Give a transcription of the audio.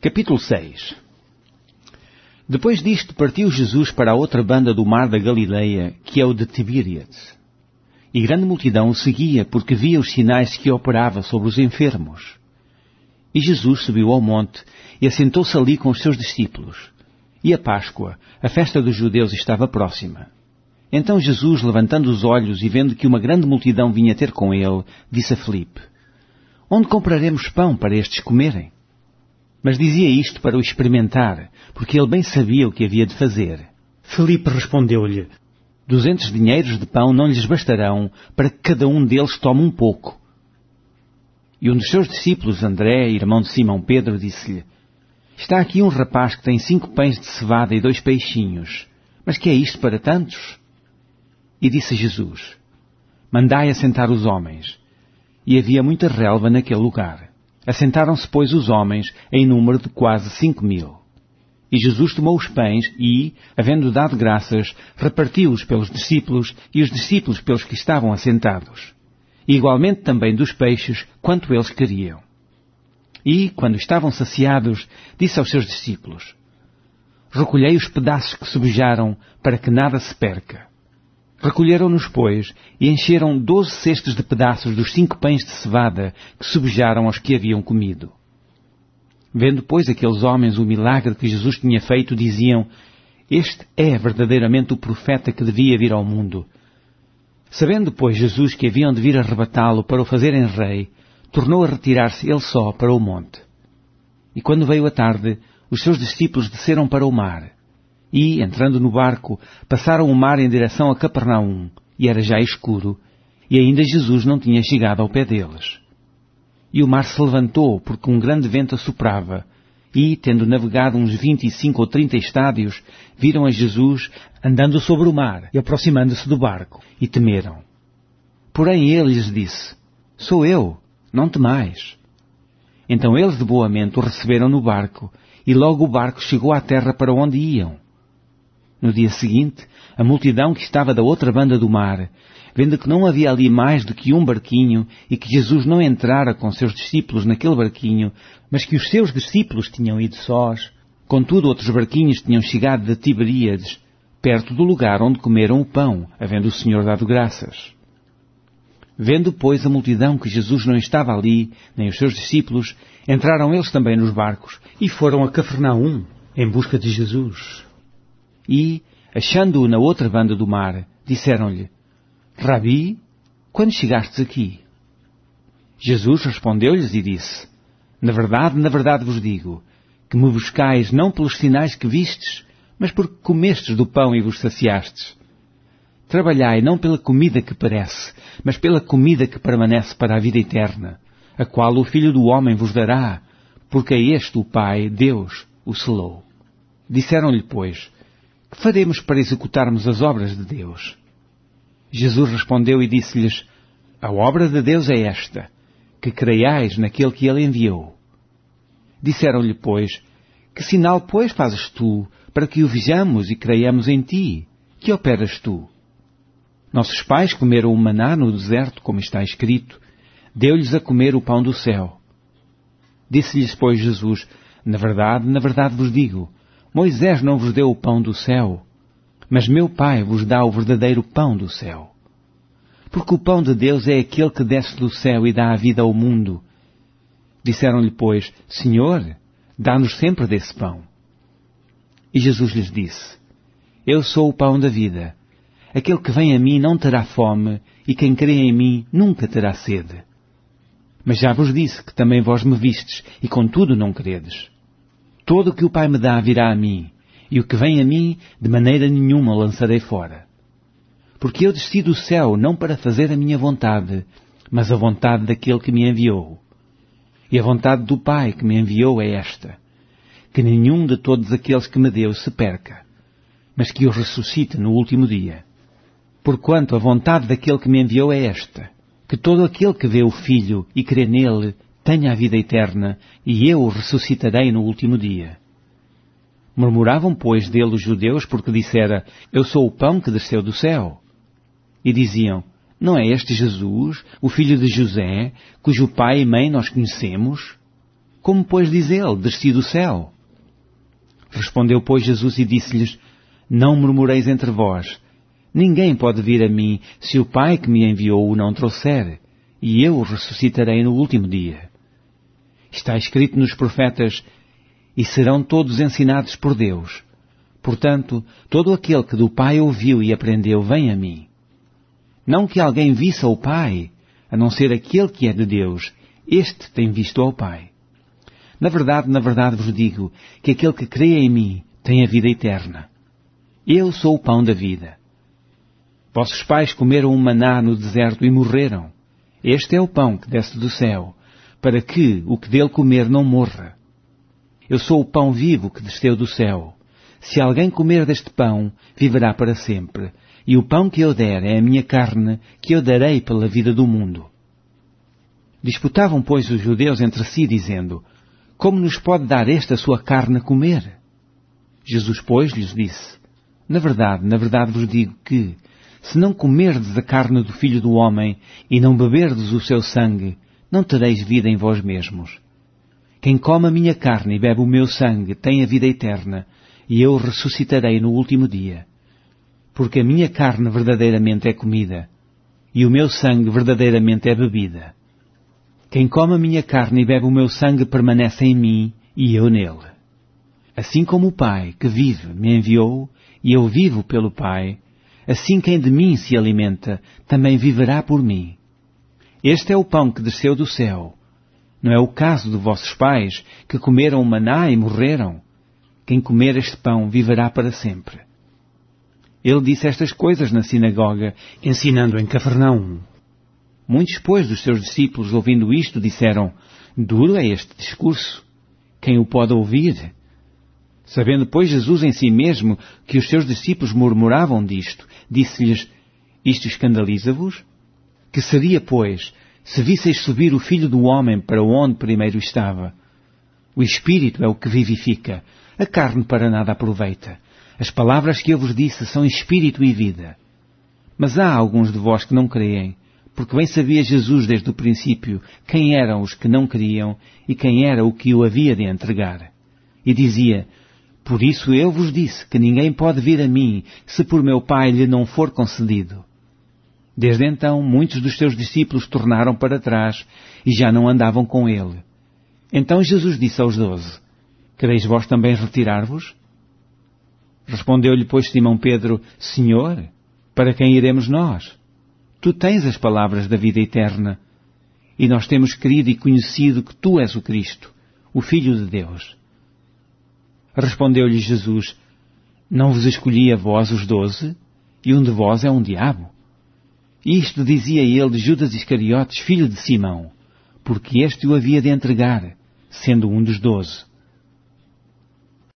Capítulo 6 Depois disto partiu Jesus para a outra banda do mar da Galileia, que é o de Tibíriades. E grande multidão o seguia, porque via os sinais que operava sobre os enfermos. E Jesus subiu ao monte e assentou-se ali com os seus discípulos. E a Páscoa, a festa dos judeus, estava próxima. Então Jesus, levantando os olhos e vendo que uma grande multidão vinha ter com ele, disse a Filipe, Onde compraremos pão para estes comerem? Mas dizia isto para o experimentar, porque ele bem sabia o que havia de fazer. Felipe respondeu-lhe, Duzentos dinheiros de pão não lhes bastarão para que cada um deles tome um pouco. E um dos seus discípulos, André, irmão de Simão Pedro, disse-lhe, Está aqui um rapaz que tem cinco pães de cevada e dois peixinhos. Mas que é isto para tantos? E disse Jesus, Mandai assentar os homens. E havia muita relva naquele lugar. Assentaram-se, pois, os homens, em número de quase cinco mil. E Jesus tomou os pães e, havendo dado graças, repartiu-os pelos discípulos e os discípulos pelos que estavam assentados. E igualmente também dos peixes, quanto eles queriam. E, quando estavam saciados, disse aos seus discípulos, Recolhei os pedaços que sobejaram, para que nada se perca. Recolheram-nos, pois, e encheram doze cestos de pedaços dos cinco pães de cevada que subjaram aos que haviam comido. Vendo, pois, aqueles homens o milagre que Jesus tinha feito, diziam, Este é verdadeiramente o profeta que devia vir ao mundo. Sabendo, pois, Jesus que haviam de vir arrebatá-lo para o fazerem rei, tornou a retirar-se ele só para o monte. E quando veio a tarde, os seus discípulos desceram para o mar e, entrando no barco, passaram o mar em direção a Capernaum, e era já escuro, e ainda Jesus não tinha chegado ao pé deles. E o mar se levantou, porque um grande vento assoprava, e, tendo navegado uns vinte e cinco ou trinta estádios, viram a Jesus andando sobre o mar e aproximando-se do barco, e temeram. Porém ele lhes disse, Sou eu, não temais. Então eles de boa mente o receberam no barco, e logo o barco chegou à terra para onde iam. No dia seguinte, a multidão que estava da outra banda do mar, vendo que não havia ali mais do que um barquinho e que Jesus não entrara com seus discípulos naquele barquinho, mas que os seus discípulos tinham ido sós, contudo outros barquinhos tinham chegado de Tiberíades, perto do lugar onde comeram o pão, havendo o Senhor dado graças. Vendo, pois, a multidão que Jesus não estava ali, nem os seus discípulos, entraram eles também nos barcos e foram a Cafarnaum em busca de Jesus. E, achando-o na outra banda do mar, disseram-lhe, Rabi, quando chegastes aqui? Jesus respondeu-lhes e disse, Na verdade, na verdade vos digo, que me buscais não pelos sinais que vistes, mas porque comestes do pão e vos saciastes. Trabalhai não pela comida que perece, mas pela comida que permanece para a vida eterna, a qual o Filho do Homem vos dará, porque é este o Pai, Deus, o selou. Disseram-lhe, pois, faremos para executarmos as obras de Deus? Jesus respondeu e disse-lhes, A obra de Deus é esta, que creiais naquele que ele enviou. Disseram-lhe, pois, Que sinal, pois, fazes tu, para que o vejamos e creiamos em ti? Que operas tu? Nossos pais comeram o maná no deserto, como está escrito, deu-lhes a comer o pão do céu. Disse-lhes, pois, Jesus, Na verdade, na verdade vos digo, Moisés não vos deu o pão do céu, mas meu Pai vos dá o verdadeiro pão do céu. Porque o pão de Deus é aquele que desce do céu e dá a vida ao mundo. Disseram-lhe, pois, Senhor, dá-nos sempre desse pão. E Jesus lhes disse, Eu sou o pão da vida. Aquele que vem a mim não terá fome, e quem crê em mim nunca terá sede. Mas já vos disse que também vós me vistes, e contudo não credes. Todo o que o Pai me dá virá a mim, e o que vem a mim, de maneira nenhuma lançarei fora. Porque eu desci do céu não para fazer a minha vontade, mas a vontade daquele que me enviou. E a vontade do Pai que me enviou é esta, que nenhum de todos aqueles que me deu se perca, mas que o ressuscite no último dia. Porquanto a vontade daquele que me enviou é esta, que todo aquele que vê o Filho e crê nele tenha a vida eterna, e eu o ressuscitarei no último dia. Murmuravam, pois, dele os judeus, porque dissera, Eu sou o pão que desceu do céu. E diziam, Não é este Jesus, o filho de José, cujo pai e mãe nós conhecemos? Como, pois, diz ele, desci do céu? Respondeu, pois, Jesus e disse-lhes, Não murmureis entre vós. Ninguém pode vir a mim se o Pai que me enviou o não trouxer, e eu o ressuscitarei no último dia. Está escrito nos profetas, e serão todos ensinados por Deus. Portanto, todo aquele que do Pai ouviu e aprendeu vem a mim. Não que alguém visse ao Pai, a não ser aquele que é de Deus, este tem visto ao Pai. Na verdade, na verdade vos digo que aquele que crê em mim tem a vida eterna. Eu sou o pão da vida. Vossos pais comeram um maná no deserto e morreram. Este é o pão que desce do céu, para que o que dele comer não morra. Eu sou o pão vivo que desceu do céu. Se alguém comer deste pão, viverá para sempre. E o pão que eu der é a minha carne, que eu darei pela vida do mundo. Disputavam, pois, os judeus entre si, dizendo, Como nos pode dar esta sua carne a comer? Jesus, pois, lhes disse, Na verdade, na verdade vos digo que, se não comerdes a carne do Filho do Homem e não beberdes o seu sangue, não tereis vida em vós mesmos. Quem come a minha carne e bebe o meu sangue tem a vida eterna, e eu ressuscitarei no último dia. Porque a minha carne verdadeiramente é comida, e o meu sangue verdadeiramente é bebida. Quem come a minha carne e bebe o meu sangue permanece em mim, e eu nele. Assim como o Pai, que vive, me enviou, e eu vivo pelo Pai, assim quem de mim se alimenta, também viverá por mim. Este é o pão que desceu do céu. Não é o caso de vossos pais, que comeram o maná e morreram. Quem comer este pão viverá para sempre. Ele disse estas coisas na sinagoga, ensinando em Cafarnaum. Muitos, pois, dos seus discípulos, ouvindo isto, disseram, Duro é este discurso. Quem o pode ouvir? Sabendo, pois, Jesus em si mesmo que os seus discípulos murmuravam disto, disse-lhes, Isto escandaliza-vos? Que seria, pois, se visseis subir o Filho do Homem para onde primeiro estava? O Espírito é o que vivifica, a carne para nada aproveita. As palavras que eu vos disse são Espírito e vida. Mas há alguns de vós que não creem, porque bem sabia Jesus desde o princípio quem eram os que não queriam e quem era o que o havia de entregar. E dizia, Por isso eu vos disse que ninguém pode vir a mim se por meu Pai lhe não for concedido. Desde então, muitos dos seus discípulos tornaram para trás e já não andavam com ele. Então Jesus disse aos doze, Quereis vós também retirar-vos? Respondeu-lhe, pois, Simão Pedro, Senhor, para quem iremos nós? Tu tens as palavras da vida eterna, e nós temos crido e conhecido que tu és o Cristo, o Filho de Deus. Respondeu-lhe Jesus, Não vos escolhi a vós os doze, e um de vós é um diabo? Isto dizia ele de Judas Iscariotes, filho de Simão, porque este o havia de entregar, sendo um dos doze.